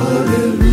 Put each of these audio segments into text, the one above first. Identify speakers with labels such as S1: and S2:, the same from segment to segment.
S1: Hallelujah.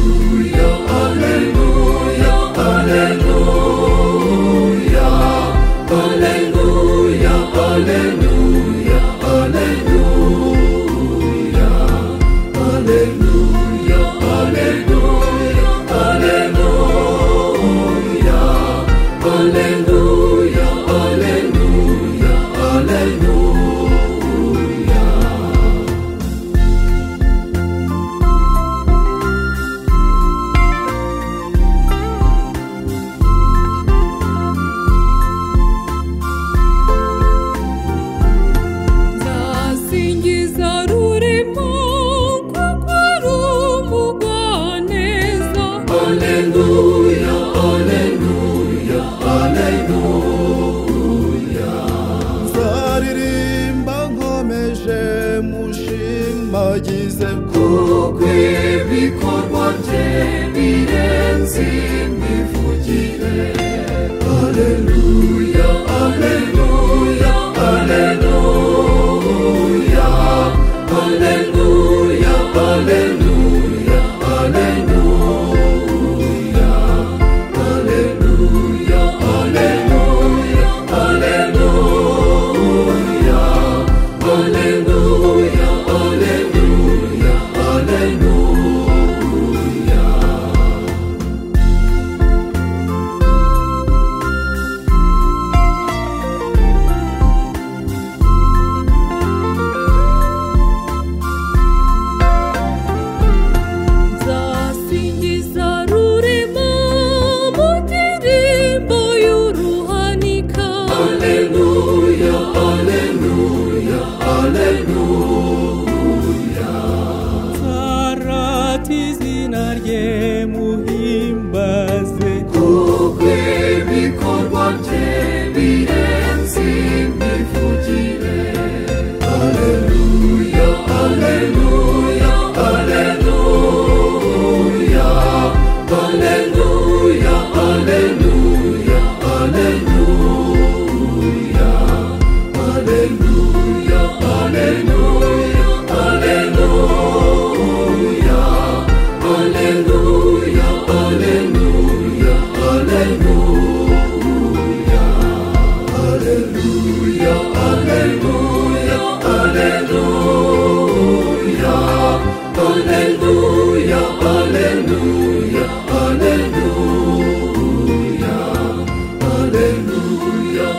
S2: wagize
S1: kuko ibikorwa bye birenze imbibi. Aleluya,